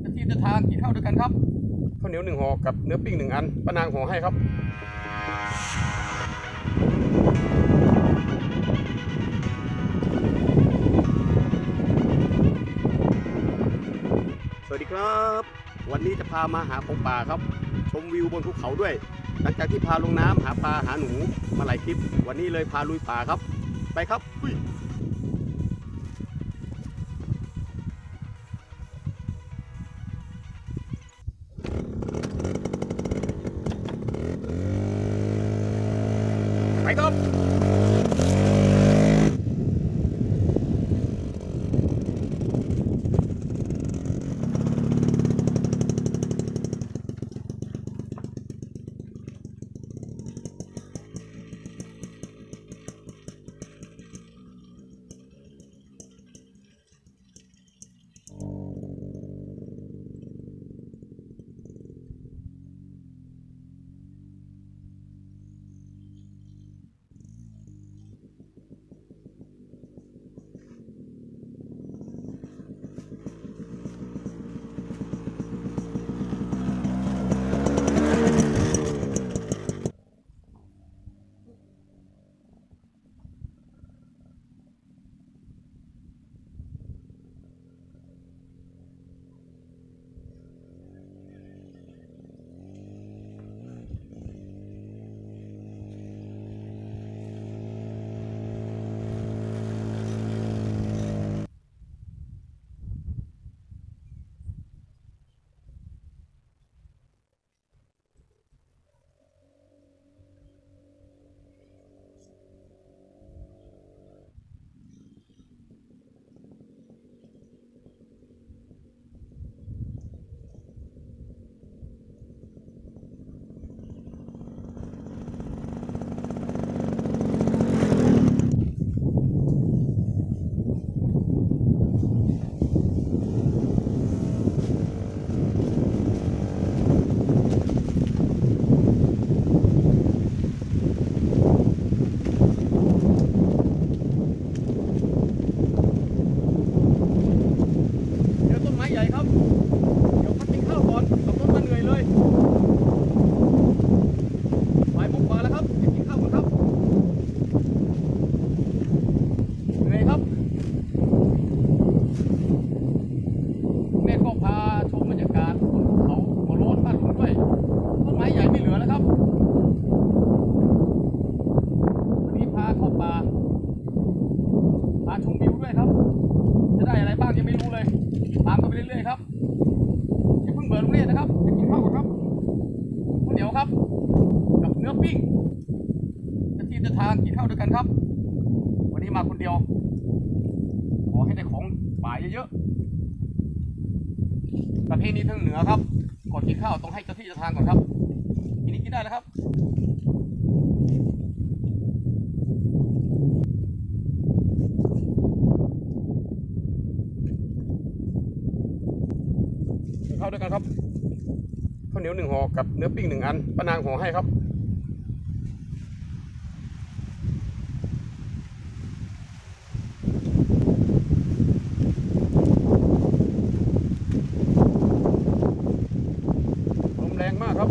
จะทีมจะทางกินข้าวด้วยกันครับข้าวเหนียวหนึ่งห่อกับเนื้อปิ้งหนึ่งอันป้านางห่อให้ครับสวัสดีครับ วันนี้จะพามาหาของป่าครับ ชมวิวบนภูเขาด้วย หลังจากที่พาลงน้ำหาปลาหาหนูมาหลายคลิป วันนี้เลยพาลุยป่าครับ ไปครับ กินข้าวด้วยกันครับ วันนี้มาคนเดียว ขอให้ได้ของป่าเยอะๆประเพณีทางเหนือครับ ก่อนกินข้าวต้องให้เจ้าที่เจ้าทางก่อนครับทีนี้กินได้แล้วครับกินข้าวด้วยกันครับข้าวเหนียวหนึ่งห่อกับเนื้อปิ้งหนึ่งอันป้านางห่อให้ครับ ลม แรงมากครับ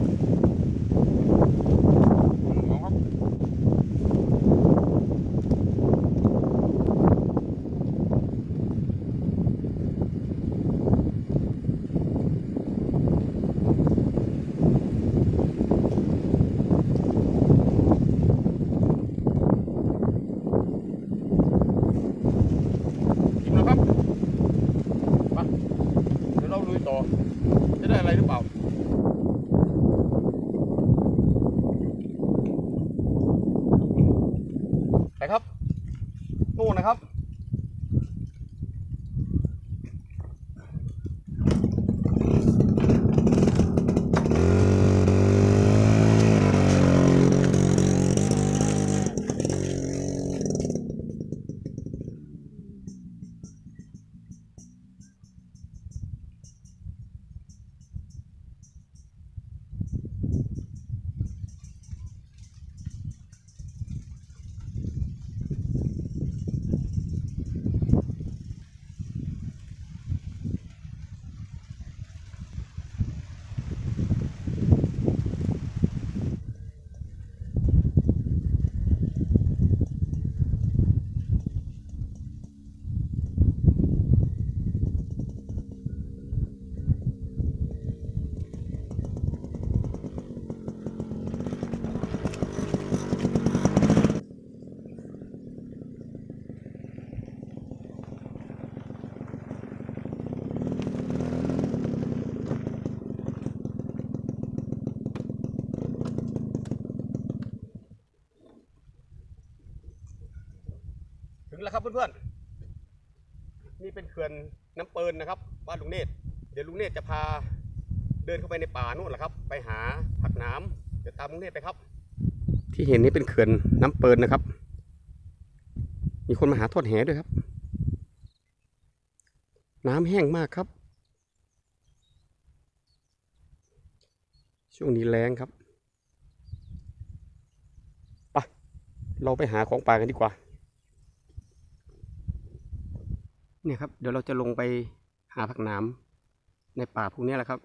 ครับเพื่อนๆนี่เป็นเขื่อนน้ำเปินนะครับบ้านลุงเนตรเดี๋ยวลุงเนตรจะพาเดินเข้าไปในป่านู่นแหละครับ ไปหาผักน้ำเดี๋ยวตามลุงเนตรไปครับ ที่เห็นนี่เป็นเขื่อนน้ำเปินนะครับ มีคนมาหาทอดแหด้วยครับ น้ำแห้งมากครับ ช่วงนี้แรงครับไปเราไปหาของป่ากันดีกว่า เนี่ยครับ เดี๋ยวเราจะลงไปหาผักหน้ำในป่าพวกนี้แหละครับ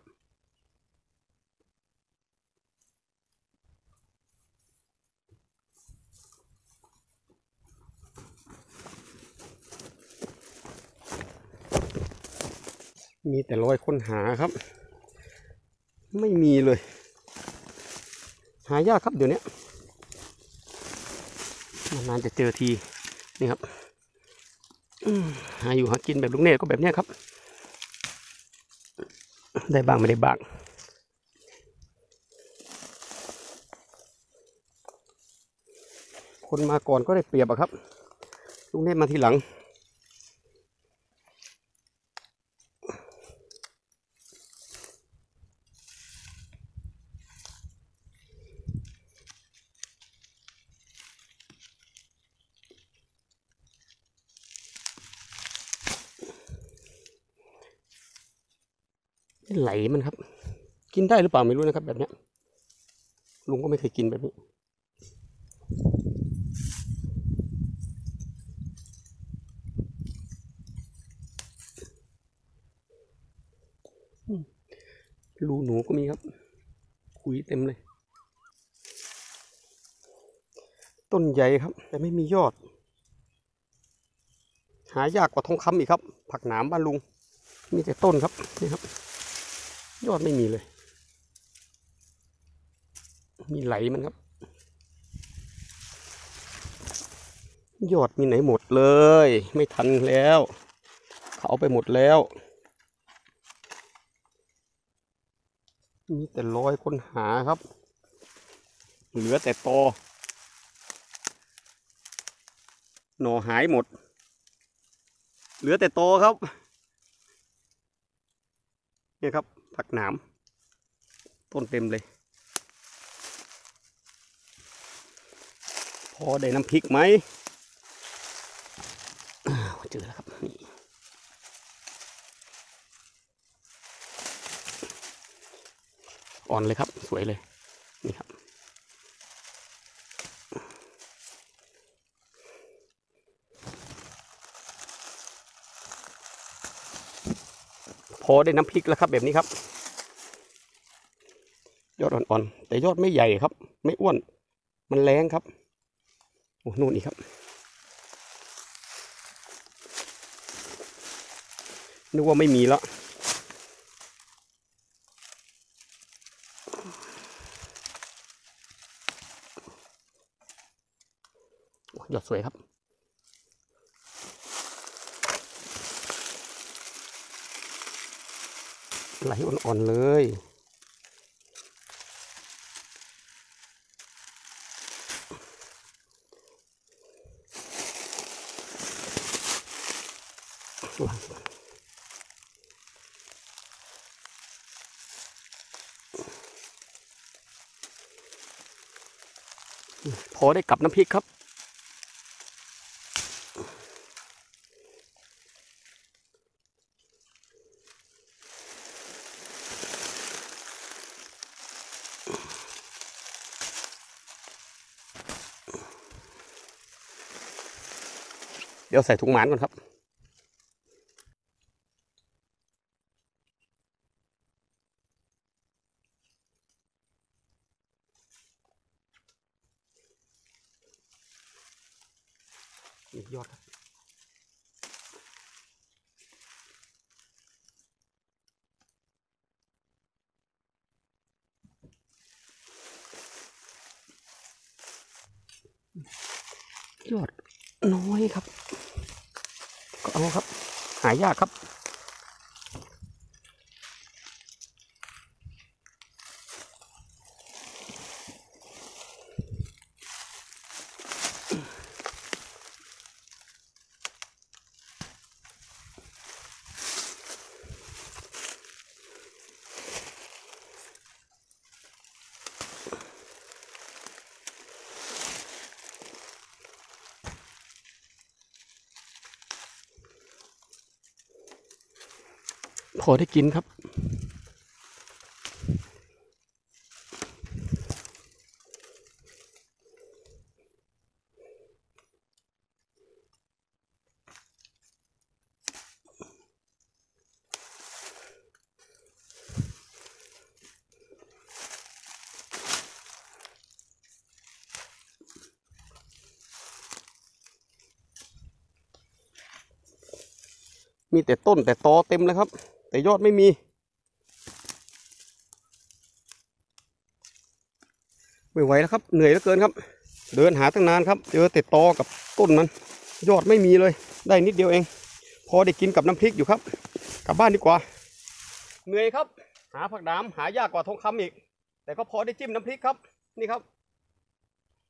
มีแต่รอยค้นหาครับ ไม่มีเลย หายากครับเดี๋ยวนี้นานๆจะเจอที นี่ครับ หาอยู่หากินแบบลุงเนตก็แบบเนี้ยครับ ได้บ้างไม่ได้บ้างคนมาก่อนก็ได้เปรียบอะครับลุงเนตมาทีหลัง ไหลมันครับ กินได้หรือเปล่าไม่รู้นะครับ แบบนี้ลุงก็ไม่เคยกินแบบนี้รูหนูก็มีครับ คุยเต็มเลย ต้นใหญ่ครับ แต่ไม่มียอด หายากกว่าทองคำอีกครับ ผักหนามบ้านลุง มีแต่ต้นครับนี่ครับ ยอดไม่มีเลย มีไหลมันครับ ยอดมีไหนหมดเลย ไม่ทันแล้ว เขาไปหมดแล้ว มีแต่รอยค้นหาครับ เหลือแต่ตอหน่อหายหมด เหลือแต่ตอครับ เนี่ยครับ ผักหนามต้นเต็มเลย พอได้น้ำพริกไหมเจอแล้วครับนี่อ่อนเลยครับ สวยเลย นี่ครับ พอได้น้ำพริกแล้วครับแบบนี้ครับ อดอ่อนๆ แต่ยอดไม่ใหญ่ครับ ไม่อ้วน มันแรงครับ โอ้นู่นอีกครับ นึกว่าไม่มีแล้วยอดสวยครับ ไหลอ่อนๆเลย พอได้กลับน้ำพริกครับ เดี๋ยวใส่ถุงหมานก่อนครับ ยอดน้อยครับ ก็เอาครับ หายากครับ พอได้กินครับ มีแต่ต้นแต่ตอเต็มเลยครับ แต่ยอดไม่มี ไม่ไหวแล้วครับ เหนื่อยเหลือเกินครับ เดินหาตั้งนานครับ เจอแต่ตอกับต้นมัน ยอดไม่มีเลย ได้นิดเดียวเอง พอได้กินกับน้ำพริกอยู่ครับ กลับบ้านดีกว่า เหนื่อยครับ หาผักน้ำหายากกว่าทองคำอีก แต่ก็พอได้จิ้มน้ำพริกครับ นี่ครับ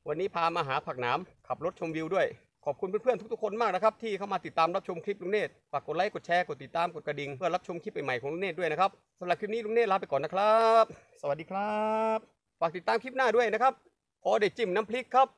วันนี้พามาหาผักหน้ำขับรถชมวิวด้วย ขอบคุณเพื่อนๆทุกๆคนมากนะครับที่เข้ามาติดตามรับชมคลิปลุงเนตฝากกดไลค์กดแชร์กดติดตามกดกระดิ่งเพื่อรับชมคลิปใหม่ๆของลุงเนตด้วยนะครับสำหรับคลิปนี้ลุงเนตลาไปก่อนนะครับ สวัสดีครับ ฝากติดตามคลิปหน้าด้วยนะครับพอเด็ดจิ้มน้ำพริกครับ